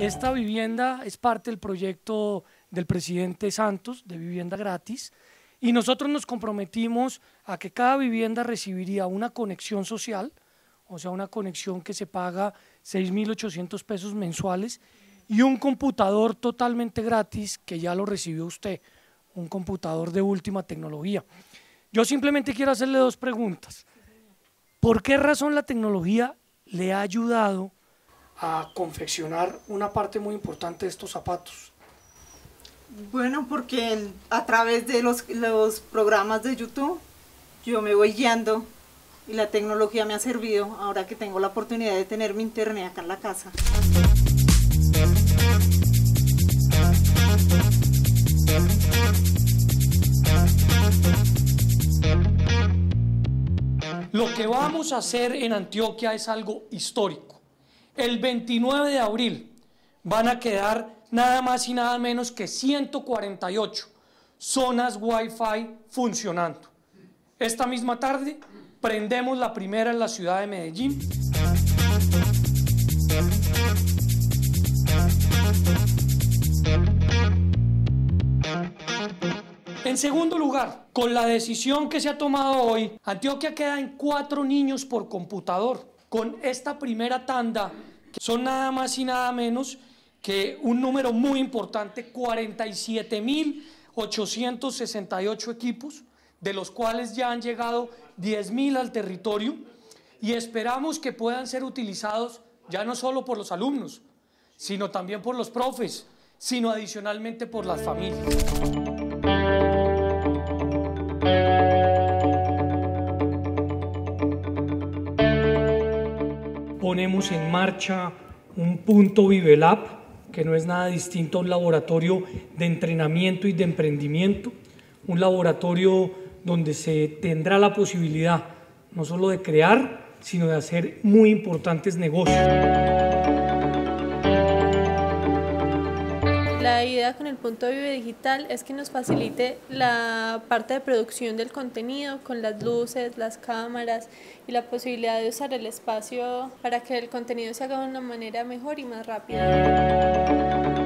Esta vivienda es parte del proyecto del presidente Santos de vivienda gratis y nosotros nos comprometimos a que cada vivienda recibiría una conexión social, o sea, una conexión que se paga 6.800 pesos mensuales y un computador totalmente gratis que ya lo recibió usted, un computador de última tecnología. Yo simplemente quiero hacerle dos preguntas. ¿Por qué razón la tecnología le ha ayudado a confeccionar una parte muy importante de estos zapatos? Bueno, porque a través de los, los programas de YouTube yo me voy guiando y la tecnología me ha servido ahora que tengo la oportunidad de tener mi internet acá en la casa. Lo que vamos a hacer en Antioquia es algo histórico. El 29 de abril van a quedar nada más y nada menos que 148 zonas Wi-Fi funcionando. Esta misma tarde prendemos la primera en la ciudad de Medellín. En segundo lugar, con la decisión que se ha tomado hoy, Antioquia queda en cuatro niños por computador. Con esta primera tanda, que son nada más y nada menos que un número muy importante, 47.868 equipos, de los cuales ya han llegado 10.000 al territorio y esperamos que puedan ser utilizados ya no solo por los alumnos, sino también por los profes, sino adicionalmente por las familias. Ponemos en marcha un punto ViveLab, que no es nada distinto a un laboratorio de entrenamiento y de emprendimiento, un laboratorio donde se tendrá la posibilidad no solo de crear, sino de hacer muy importantes negocios. Idea con el punto de Vive Digital es que nos facilite la parte de producción del contenido con las luces, las cámaras y la posibilidad de usar el espacio para que el contenido se haga de una manera mejor y más rápida.